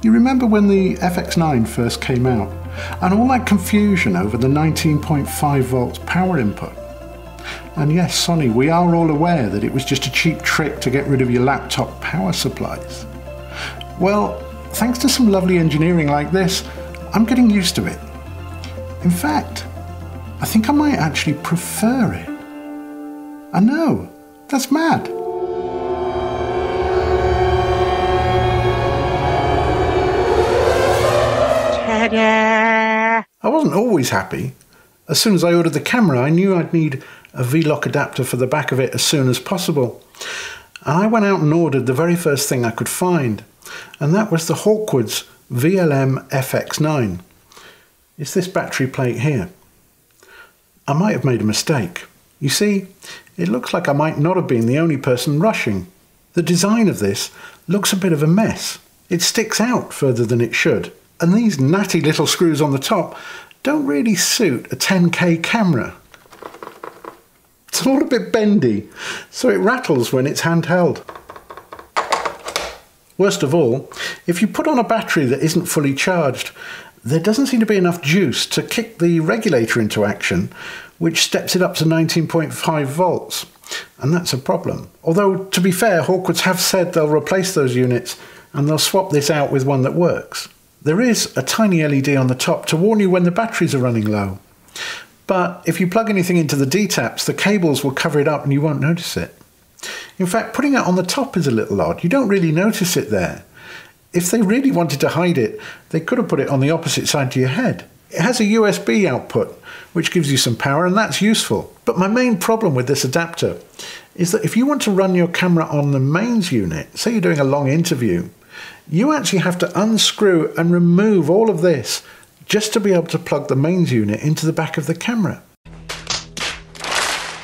You remember when the FX9 first came out and all that confusion over the 19.5 volts power input? And yes, Sony, we are all aware that it was just a cheap trick to get rid of your laptop power supplies. Well, thanks to some lovely engineering like this, I'm getting used to it. In fact, I think I might actually prefer it. I know, that's mad. Ta-da! I wasn't always happy. As soon as I ordered the camera, I knew I'd need a V-lock adapter for the back of it as soon as possible. And I went out and ordered the very first thing I could find, and that was the Hawkwood's VLM FX9. It's this battery plate here. I might have made a mistake. You see, it looks like I might not have been the only person rushing. The design of this looks a bit of a mess. It sticks out further than it should, and these natty little screws on the top don't really suit a 10k camera. It's all a bit bendy, so it rattles when it's handheld. Worst of all, if you put on a battery that isn't fully charged, there doesn't seem to be enough juice to kick the regulator into action, which steps it up to 19.5 volts. And that's a problem. Although, to be fair, Hawkwoods have said they'll replace those units and they'll swap this out with one that works. There is a tiny LED on the top to warn you when the batteries are running low. But if you plug anything into the D-taps, the cables will cover it up and you won't notice it. In fact, putting it on the top is a little odd. You don't really notice it there. If they really wanted to hide it, they could have put it on the opposite side to your head. It has a USB output, which gives you some power, and that's useful. But my main problem with this adapter is that if you want to run your camera on the mains unit, say you're doing a long interview, you actually have to unscrew and remove all of this just to be able to plug the mains unit into the back of the camera.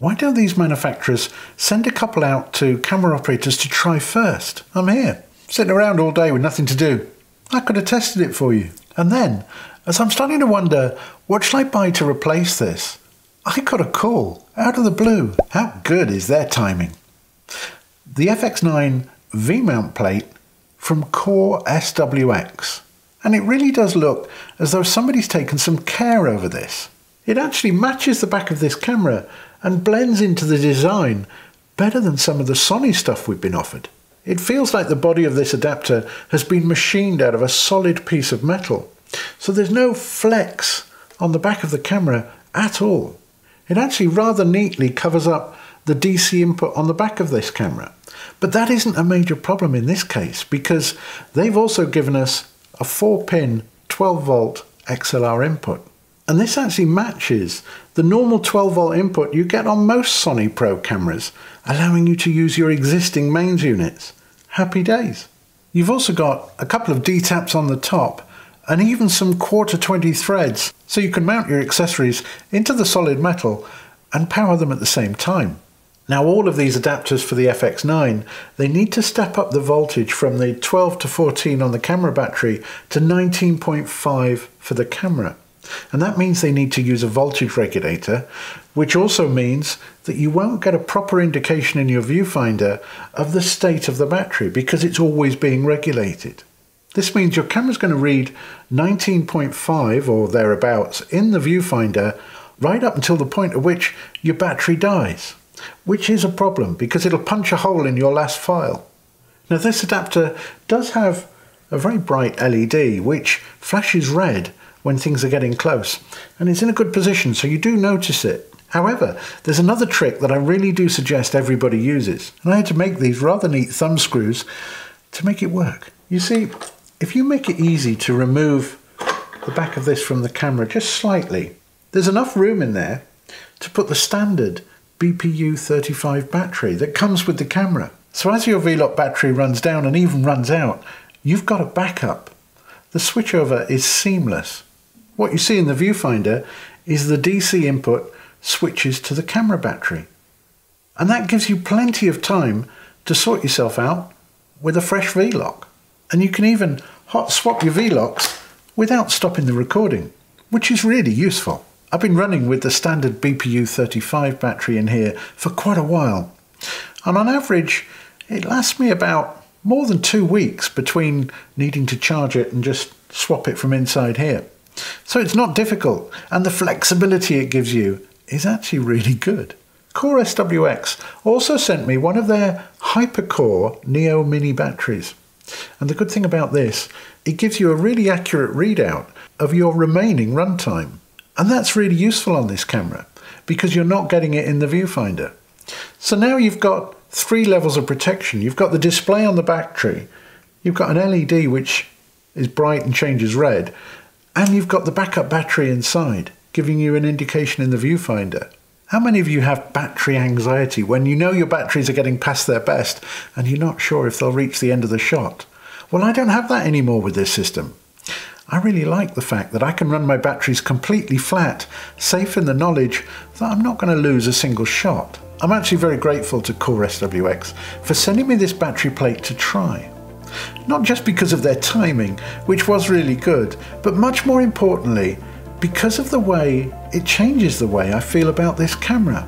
Why don't these manufacturers send a couple out to camera operators to try first? I'm here, sitting around all day with nothing to do. I could have tested it for you. And then, as I'm starting to wonder, what shall I buy to replace this? I got a call out of the blue. How good is their timing? The FX9 V mount plate from Core SWX. And it really does look as though somebody's taken some care over this. It actually matches the back of this camera and blends into the design better than some of the Sony stuff we've been offered. It feels like the body of this adapter has been machined out of a solid piece of metal. So there's no flex on the back of the camera at all. It actually rather neatly covers up the DC input on the back of this camera. But that isn't a major problem in this case because they've also given us a 4 pin 12 volt XLR input. And this actually matches the normal 12 volt input you get on most Sony Pro cameras, allowing you to use your existing mains units. Happy days. You've also got a couple of D-taps on the top and even some quarter 20 threads so you can mount your accessories into the solid metal and power them at the same time. Now all of these adapters for the FX9, they need to step up the voltage from the 12 to 14 on the camera battery to 19.5 for the camera. And that means they need to use a voltage regulator, which also means that you won't get a proper indication in your viewfinder of the state of the battery because it's always being regulated. This means your camera's going to read 19.5 or thereabouts in the viewfinder right up until the point at which your battery dies, which is a problem because it'll punch a hole in your last file. Now this adapter does have a very bright LED which flashes red when things are getting close. And it's in a good position, so you do notice it. However, there's another trick that I really do suggest everybody uses. And I had to make these rather neat thumb screws to make it work. You see, if you make it easy to remove the back of this from the camera just slightly, there's enough room in there to put the standard BPU 35 battery that comes with the camera. So as your V-Lock battery runs down and even runs out, you've got a backup. The switchover is seamless. What you see in the viewfinder is the DC input switches to the camera battery. And that gives you plenty of time to sort yourself out with a fresh V-Lock. And you can even hot swap your V-Locks without stopping the recording, which is really useful. I've been running with the standard BPU 35 battery in here for quite a while. And on average, it lasts me about more than two weeks between needing to charge it and just swap it from inside here. So it's not difficult, and the flexibility it gives you is actually really good. Core SWX also sent me one of their Hypercore Neo Mini batteries. And the good thing about this, it gives you a really accurate readout of your remaining runtime. And that's really useful on this camera because you're not getting it in the viewfinder. So now you've got three levels of protection. You've got the display on the battery, you've got an LED which is bright and changes red, and you've got the backup battery inside, giving you an indication in the viewfinder. How many of you have battery anxiety when you know your batteries are getting past their best and you're not sure if they'll reach the end of the shot? Well, I don't have that anymore with this system. I really like the fact that I can run my batteries completely flat, safe in the knowledge that I'm not going to lose a single shot. I'm actually very grateful to Core SWX for sending me this battery plate to try. Not just because of their timing, which was really good, but much more importantly, because of the way it changes the way I feel about this camera.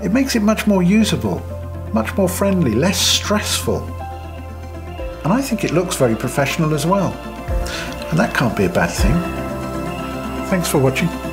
It makes it much more usable, much more friendly, less stressful. And I think it looks very professional as well. And that can't be a bad thing. Thanks for watching.